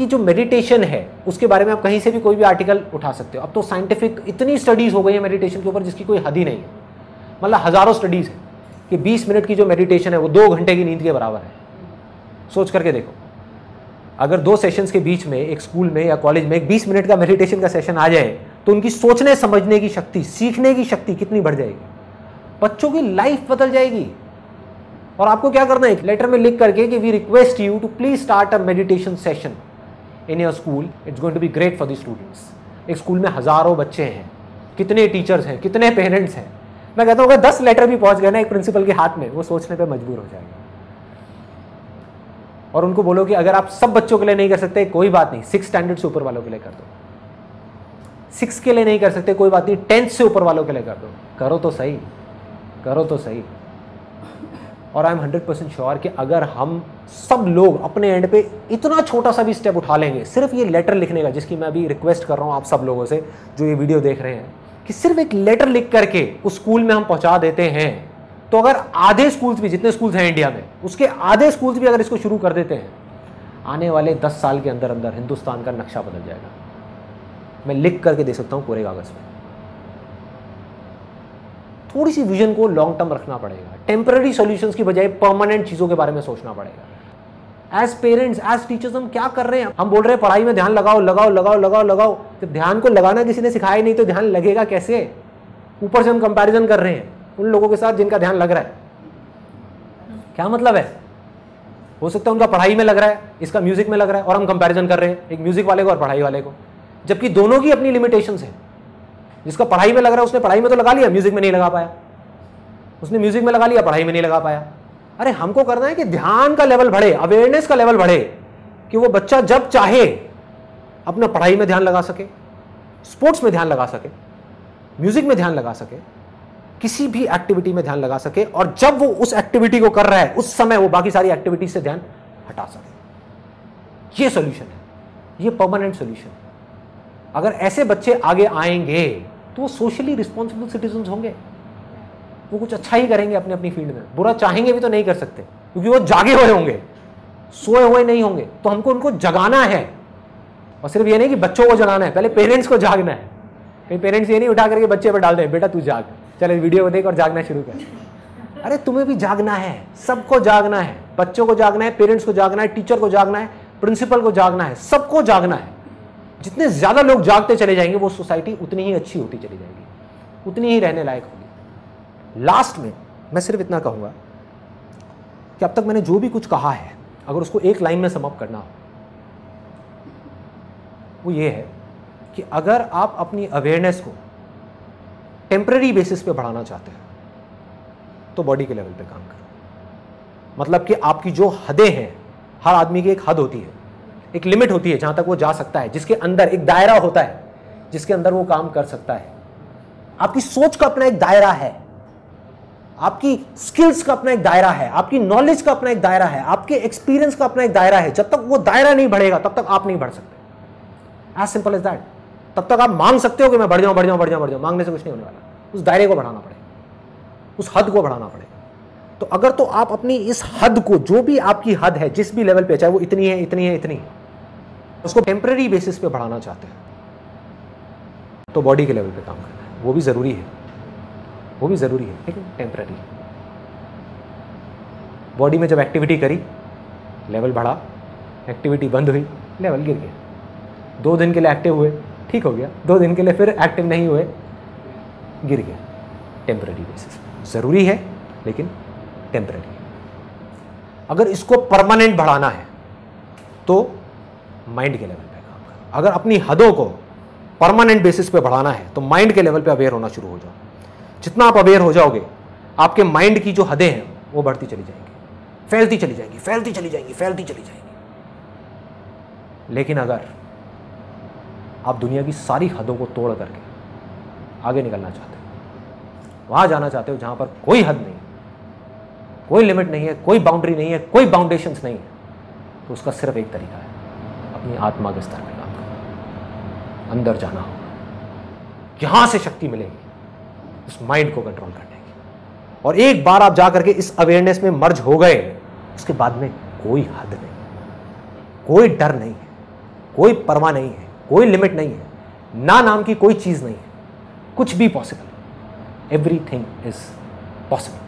कि जो मेडिटेशन है, उसके बारे में आप कहीं से भी कोई भी आर्टिकल उठा सकते हो। अब तो साइंटिफिक इतनी स्टडीज़ हो गई है मेडिटेशन के ऊपर जिसकी कोई हद ही नहीं है। मतलब हज़ारों स्टडीज़ है कि 20 मिनट की जो मेडिटेशन है, वो दो घंटे की नींद के बराबर है। सोच करके देखो। अगर दो सेशंस के बीच में, एक स्कूल में या कॉलेज में एक 20 मिनट का मेडिटेशन का सेशन आ जाए तो उनकी सोचने, समझने की शक्ति, सीखने की शक्ति कितनी बढ़ जाएगी? बच्चों की लाइफ बदल जाएगी। और आपको क्या करना है? लेटर में लिख करके कि we request you to please start a meditation session in your school it's going to be great for the students एक स्कूल में हज़ारों बच्चे हैं। कितने टीचर्स हैं, कितने पेरेंट्स हैं। मैं कहता हूँ, अगर दस लेटर भी पहुँच गए ना एक प्रिंसिपल के हाथ में, वो सोचने पर मजबूर हो जाएगा। और उनको बोलो कि अगर आप सब बच्चों के लिए नहीं कर सकते, कोई बात नहीं सिक्स स्टैंडर्ड से ऊपर वालों के लिए कर दो। सिक्स के लिए नहीं कर सकते, कोई बात नहीं टेंथ से ऊपर वालों के लिए कर दो। करो तो सही, करो तो सही। और I am hundred percent sure कि अगर हम सब लोग अपने एंड पे इतना छोटा सा भी स्टेप उठा लेंगे, सिर्फ़ ये लेटर लिखने का, जिसकी मैं अभी रिक्वेस्ट कर रहा हूँ आप सब लोगों से, जो ये वीडियो देख रहे हैं, कि सिर्फ़ एक लेटर लिख करके उस स्कूल में हम पहुँचा देते हैं तो अगर आधे स्कूल्स भी, जितने स्कूल्स हैं इंडिया में, उसके आधे स्कूल्स भी अगर इसको शुरू कर देते हैं, आने वाले दस साल के अंदर अंदर हिंदुस्तान का नक्शा बदल जाएगा। मैं लिख करके दे सकता हूँ पूरे कागज़ में। थोड़ी सी विजन को लॉन्ग टर्म रखना पड़ेगा। टेम्पररी सॉल्यूशंस की बजाय परमानेंट चीज़ों के बारे में सोचना पड़ेगा। एज पेरेंट्स एज टीचर्स हम क्या कर रहे हैं? हम बोल रहे हैं, पढ़ाई में ध्यान लगाओ लगाओ लगाओ लगाओ लगाओ। जब ध्यान को लगाना किसी ने सिखाया नहीं तो ध्यान लगेगा कैसे? ऊपर से हम कंपैरिजन कर रहे हैं उन लोगों के साथ जिनका ध्यान लग रहा है। क्या मतलब है? हो सकता है उनका पढ़ाई में लग रहा है, इसका म्यूज़िक में लग रहा है और हम कंपैरिजन कर रहे हैं, एक म्यूज़िक वाले को और पढ़ाई वाले को। जबकि दोनों की अपनी लिमिटेशन है। जिसका पढ़ाई में लग रहा है, उसने पढ़ाई में तो लगा लिया म्यूज़िक में नहीं लगा पाया। उसने म्यूज़िक में लगा लिया, पढ़ाई में नहीं लगा पाया। अरे, हमको करना है कि ध्यान का लेवल बढ़े अवेयरनेस का लेवल बढ़े, कि वो बच्चा जब चाहे, अपना पढ़ाई में ध्यान लगा सके स्पोर्ट्स में ध्यान लगा सके म्यूज़िक में ध्यान लगा सके, किसी भी एक्टिविटी में ध्यान लगा सके, और जब वो उस एक्टिविटी को कर रहा है, उस समय वो बाकी सारी एक्टिविटीज़ से ध्यान हटा सके। ये सोल्यूशन है। ये परमानेंट सोल्यूशन अगर ऐसे बच्चे आगे आएँगे तो वो सोशली रिस्पॉन्सिबल सिटीजन होंगे। वो कुछ अच्छा ही करेंगे अपने, अपनी फ़ील्ड में। बुरा चाहेंगे भी तो नहीं कर सकते, क्योंकि वो जागे हुए होंगे, सोए हुए नहीं होंगे। तो हमको उनको जगाना है। और सिर्फ़ ये नहीं कि बच्चों को जगाना है, पहले पेरेंट्स को जागना है। कहीं पेरेंट्स ये नहीं उठा करके बच्चे पर डाल दे, बेटा तू जाग। चले वीडियो को देख और जागना शुरू कर। अरे, तुम्हें भी जागना है। सबको जागना है। बच्चों को जागना है पेरेंट्स को जागना है टीचर को जागना है प्रिंसिपल को जागना है। सबको जागना है। जितने ज़्यादा लोग जागते चले जाएँगे, वो सोसाइटी उतनी ही अच्छी होती चली जाएगी। उतनी ही रहने लायक होगी। लास्ट में, मैं सिर्फ़ इतना कहूँगा कि अब तक मैंने जो भी कुछ कहा है, अगर उसको एक लाइन में समअप करना हो, वो ये है कि अगर आप अपनी अवेयरनेस को टेम्पररी बेसिस पे बढ़ाना चाहते हैं तो बॉडी के लेवल पे काम करो। मतलब कि आपकी जो हदें हैं, हर आदमी की एक हद होती है। एक लिमिट होती है जहाँ तक वो जा सकता है, जिसके अंदर एक दायरा होता है, जिसके अंदर वो काम कर सकता है। आपकी सोच का अपना एक दायरा है, आपकी स्किल्स का अपना एक दायरा है, आपकी नॉलेज का अपना एक दायरा है, आपके एक्सपीरियंस का अपना एक दायरा है। जब तक वो दायरा नहीं बढ़ेगा, तब तक आप नहीं बढ़ सकते। एज सिंपल एज दैट तब तक आप मांग सकते हो कि मैं बढ़ जाऊँ बढ़ जाऊँ बढ़ जाऊँ बढ़ जाऊँ। मांगने से कुछ नहीं होने वाला। उस दायरे को बढ़ाना पड़ेगा। उस हद को बढ़ाना पड़ेगा। तो अगर तो आप अपनी इस हद को, जो भी आपकी हद है, जिस भी लेवल पे, चाहे वो इतनी है इतनी है इतनी है उसको टेम्पररी बेसिस पे बढ़ाना चाहते हैं। तो बॉडी के लेवल पे काम करना है। वो भी ज़रूरी है। वो भी ज़रूरी है, लेकिन टेम्पररी बॉडी में जब एक्टिविटी करी लेवल बढ़ा एक्टिविटी बंद हुई लेवल गिर गया। दो दिन के लिए एक्टिव हुए, ठीक हो गया। दो दिन के लिए फिर एक्टिव नहीं हुए, गिर गया। टेम्पररी बेसिस ज़रूरी है, लेकिन टेम्पररी अगर इसको परमानेंट बढ़ाना है तो माइंड के लेवल पे काम करो। अगर अपनी हदों को परमानेंट बेसिस पे बढ़ाना है तो माइंड के लेवल पे अवेयर होना शुरू हो जाओ। जितना आप अवेयर हो जाओगे, आपके माइंड की जो हदें हैं, वो बढ़ती चली जाएँगी। फैलती चली जाएँगी, फैलती चली जाएँगी, फैलती चली जाएँगी। लेकिन अगर आप दुनिया की सारी हदों को तोड़ करके आगे निकलना चाहते हो, वहाँ जाना चाहते हो जहाँ पर कोई हद नहीं, कोई लिमिट नहीं है, कोई बाउंड्री नहीं है, कोई बाउंडेशंस नहीं है तो उसका सिर्फ़ एक तरीका है। अपनी आत्मा के स्तर पर काम करना अंदर जाना होगा। यहाँ से शक्ति मिलेगी। उस माइंड को कंट्रोल करने की। और एक बार आप जा करके इस अवेयरनेस में मर्ज हो गए, उसके बाद में कोई हद नहीं। कोई डर नहीं है। कोई परवाह नहीं है। कोई लिमिट नहीं है। ना नाम की कोई चीज़ नहीं है। कुछ भी पॉसिबल एवरीथिंग इज़ पॉसिबल